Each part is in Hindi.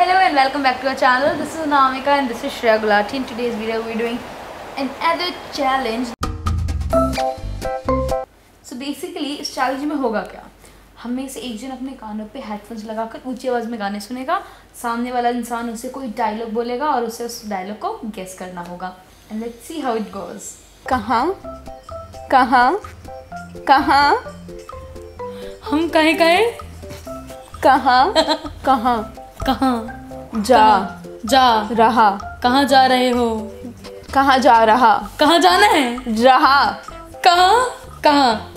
Hello and welcome back to our channel. This is Namika and this is Shreya Gulati. In today's video, we're doing another challenge. So basically, इस चैलेंज में होगा क्या हम में से एक जन अपने कानों पे हेडफोन्स लगाकर ऊँची आवाज़ में गाने सुनेगा सामने वाला इंसान उसे कोई डायलॉग बोलेगा और उसे उस डायलॉग को गेस करना होगा and let's see how it goes कहाँ कहाँ कहाँ हम कहे कहे कहाँ कहाँ कहाँ जा। जा। रहा। कहाँ जा रहे हो? कहाँ जा रहा? कहाँ जाना है? रहा। कहाँ? कहाँ?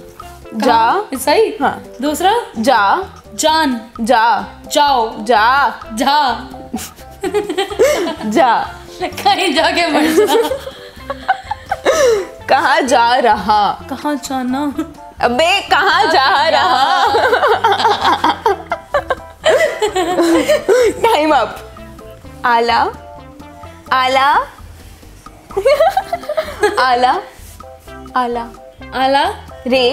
जा। सही? हाँ। दूसरा? जा। जान। जा। जाओ। जा। जा। जा। कहीं जाके मर जा। कहाँ जा रहा? कहाँ जाना? अबे कहाँ जा रहा? टाइम अप आला आला आला आला आला रे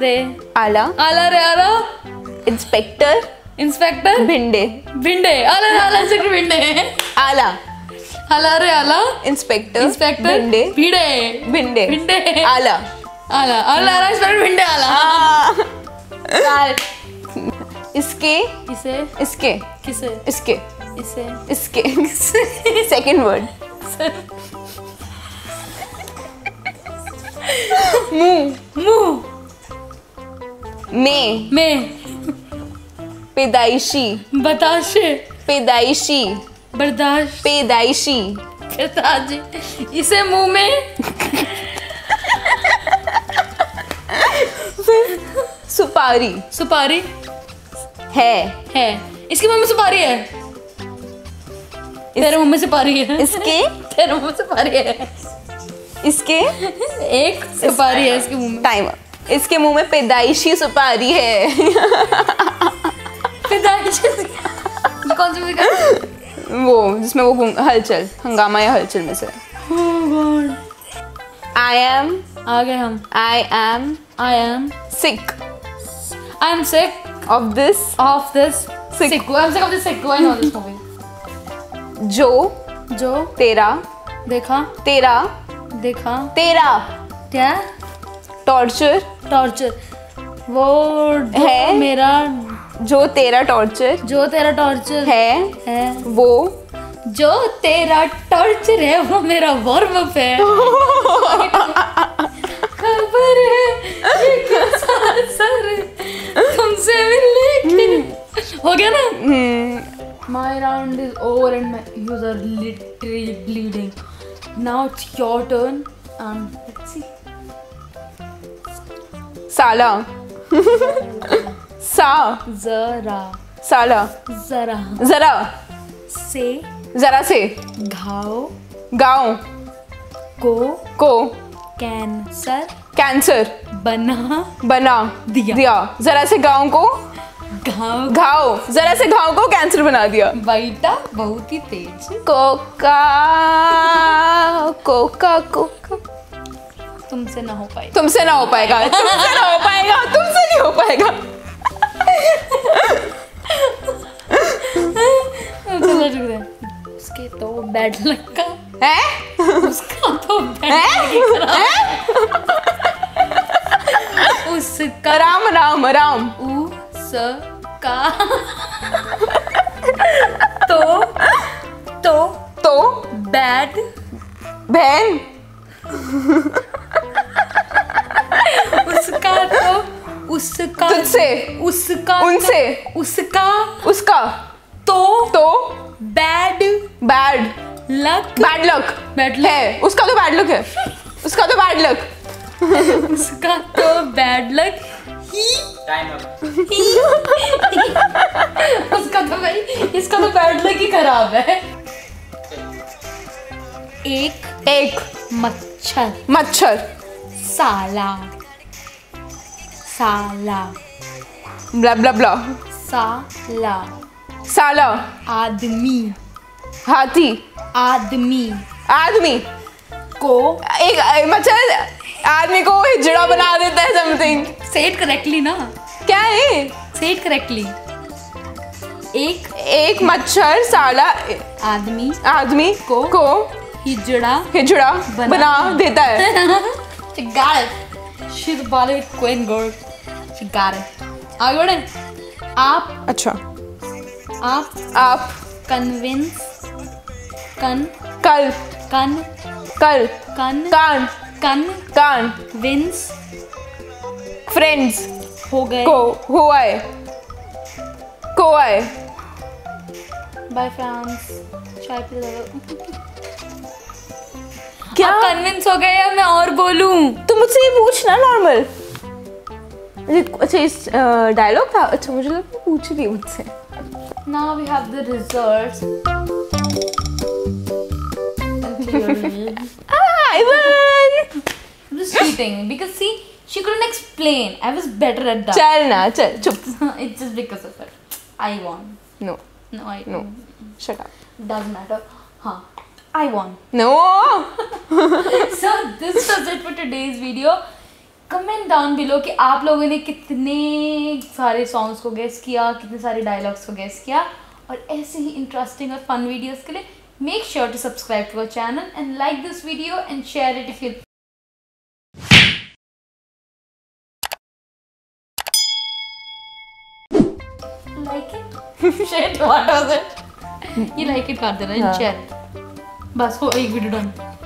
रे आला आला रे आला इंस्पेक्टर इंस्पेक्टर भिंडे भिंडे आला रे आला इंस्पेक्टर भिंडे आला आला रे आला इंस्पेक्टर इंस्पेक्टर भिंडे भिंडे भिंडे भिंडे आला आला आला आला इंस्पेक्टर भिंडे आला इसके इसे इसके किसे? इसके इसे? इसके सेकंड वर्ड। मुँह। मुँह। में। में। पैदाइशी। बताशे। पैदाइशी। बर्दाश्त। पैदाइशी। पिताजी इसे मुँह में। सुपारी। सुपारी। है। है। इसके मुँह में सुपारी है। तेरे मुँह में सुपारी है। इसके? तेरे मुँह में सुपारी है। इसके? एक सुपारी है इसके मुँह में। टाइम इसके मुँह में पैदाइशी सुपारी है। ये कौन सी मूवी वो जिसमें वो हलचल हंगामा या हलचल में से। आई एम आ गए हम। I am I am sick I am sick of this of this Sick. sick I am sick of this sick I know this जो जो तेरा देखा तेरा देखा तेरा क्या टॉर्चर टॉर्चर वो है? मेरा जो तेरा टॉर्चर जो तेरा टॉर्चर है है वो जो तेरा टॉर्चर है वो मेरा वार्म अप है 4 and my ears are literally bleeding. Now it's your turn. Um, let's see. Sala. Sa. Zara. Sala. Zara. Zara. Se. Zara se. Gao. Gao. Ko. Ko. Cancer. Cancer. Bana. Bana. Dia. Dia. Zara se gao ko. घाव। घाव। जरा से घाव को कैंसर बना दिया। बैठा बहुत ही तेज। कोका कोका कोका। तुमसे ना हो पाए तुमसे ना हो पाएगा तुमसे ना हो पाएगा तुमसे नहीं हो पाएगा। चलो रुक दे उसके तो बैड लक का है? उसका तो बैड उसका राम राम राम। उसका तो तो तो? बैड। बहन? उसका तो उसका तुझसे? उसका उनसे? उसका उसका? तो तो? Bad. Bad. Luck. Bad luck. Bad luck. है। उसका तो बैड लक है। उसका तो बैड लक। उसका तो बैड लक। ही उसका तो भाई इसका तो बैड लक ही खराब है। एक एक। मच्छर। मच्छर। साला। साला। Blah blah blah. साला। साला। आदमी। हाथी। आदमी। आदमी। को एक एक मच्छर। आदमी को हिजड़ा बना देता है समथिंग से इट करेक्टली ना। क्या है? से इट करेक्टली एक एक मच्छर साला आदमी आदमी को- को हिजड़ा हिजड़ा बना- बना देता है। She got it. She's a bollywood queen girl. She got it. आगे बढ़े। आप अच्छा। आप आप कन्विंस कन कल कन कल कन कान कन कान। Wins friends. हो गए। को है को आए बाय फ्रांस चाय पी लो। क्या? कन्विंस हो गए या मैं और बोलूँ? तो मुझसे ये पूछना नॉर्मल अच्छा इस डायलॉग था। अच्छा मुझे लगा पूछ रही मुझसे। We have the results. I won! Just cheating because see she couldn't explain I was better at that चल ना चल चुप it's just because of it I won no no I no shut up doesn't matter huh I won no so this was it for today's video comment down below कि आप लोगों ने कितने सारे सॉन्ग्स को गेस किया कितने सारे डायलॉग्स को गेस किया और ऐसे ही इंटरेस्टिंग और फन वीडियोस के लिए make sure to subscribe to our channel and like this video and share it if you like it shit what was it you like it कर देना हाँ। share Bas, ho, ek video done